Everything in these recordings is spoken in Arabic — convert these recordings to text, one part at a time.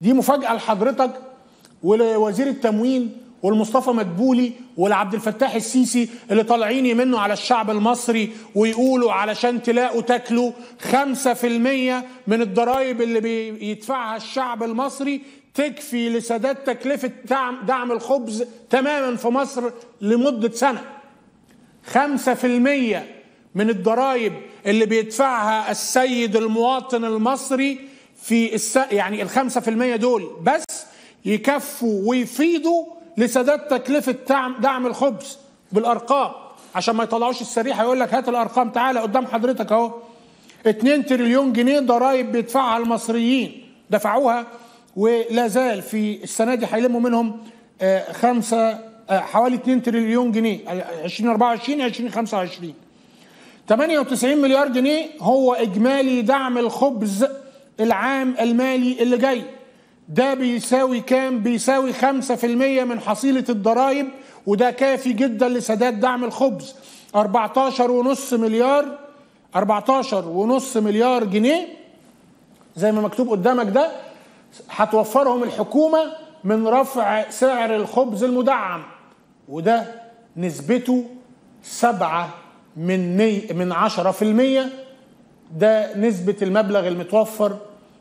دي مفاجأة لحضرتك ولوزير التموين والمصطفى مدبولي والعبد الفتاح السيسي اللي طالعين يمنوا على الشعب المصري ويقولوا علشان تلاقوا تاكلوا خمسة في المية من الضرائب اللي بيدفعها الشعب المصري تكفي لسداد تكلفة دعم, الخبز تماما في مصر لمدة سنة. خمسة في المية من الضرائب اللي بيدفعها السيد المواطن المصري في الس... يعني الخمسة في المية دول بس يكفوا ويفيدوا لسداد تكلفة دعم, دعم الخبز بالأرقام. عشان ما يطلعوش السريحة يقول لك هات الأرقام تعالى قدام حضرتك أهو. 2 تريليون جنيه ضرائب بيدفعها المصريين. دفعوها ولا زال في السنة دي هيلموا منهم آه خمسة آه حوالي 2 تريليون جنيه. 2024 2025 98 مليار جنيه هو إجمالي دعم الخبز العام المالي اللي جاي. ده بيساوي كام؟ بيساوي 5% من حصيلة الضرائب وده كافي جدا لسداد دعم الخبز. 14 ونص مليار 14 ونص مليار جنيه زي ما مكتوب قدامك ده هتوفرهم الحكومة من رفع سعر الخبز المدعم. وده نسبته سبعة من من عشرة في المية ده نسبة المبلغ المتوفر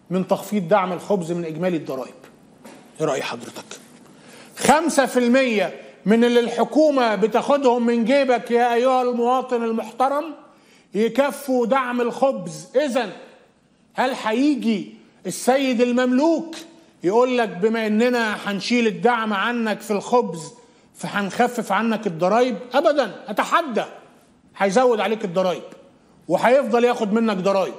من تخفيض دعم الخبز من إجمالي الضرائب. إيه رأي حضرتك؟ خمسة في المية من اللي الحكومة بتاخدهم من جيبك يا أيها المواطن المحترم يكفوا دعم الخبز. إذا هل هيجي السيد المملوك يقول لك بما إننا هنشيل الدعم عنك في الخبز فهنخفف عنك الضرايب ابدا أتحدى. هيزود عليك الضرايب وهيفضل ياخد منك ضرايب.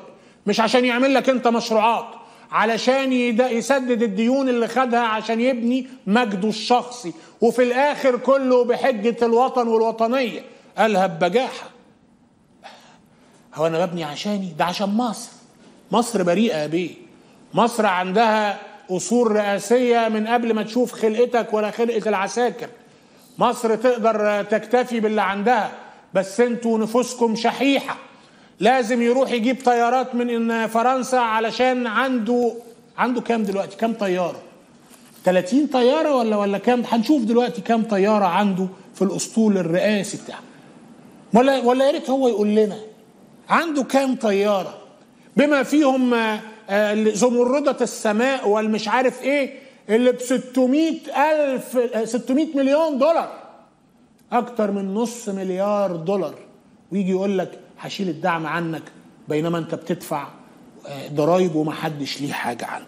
مش عشان يعمل لك انت مشروعات علشان يسدد الديون اللي خدها عشان يبني مجده الشخصي. وفي الآخر كله بحجة الوطن والوطنية. قالها ببجاحة هو أنا ببني عشاني؟ ده عشان مصر. مصر بريئة يا بيه. مصر عندها اصول رئاسية من قبل ما تشوف خلقتك ولا خلقة العساكر. مصر تقدر تكتفي باللي عندها بس أنتوا نفوسكم شحيحة. لازم يروح يجيب طيارات من فرنسا علشان عنده عنده كام دلوقتي؟ كام طيارة؟ 30 طيارة ولا ولا كام؟ هنشوف دلوقتي كام طيارة عنده في الأسطول الرئاسي بتاعه. ولا ولا يا ريت هو يقول لنا عنده كام طيارة؟ بما فيهم زمردة السماء والمش عارف إيه اللي ب 600 الف 600 مليون دولار. أكتر من نص مليار دولار. ويجي يقول لك هشيل الدعم عنك بينما انت بتدفع ضرايب ومحدش ليه حاجة عنك.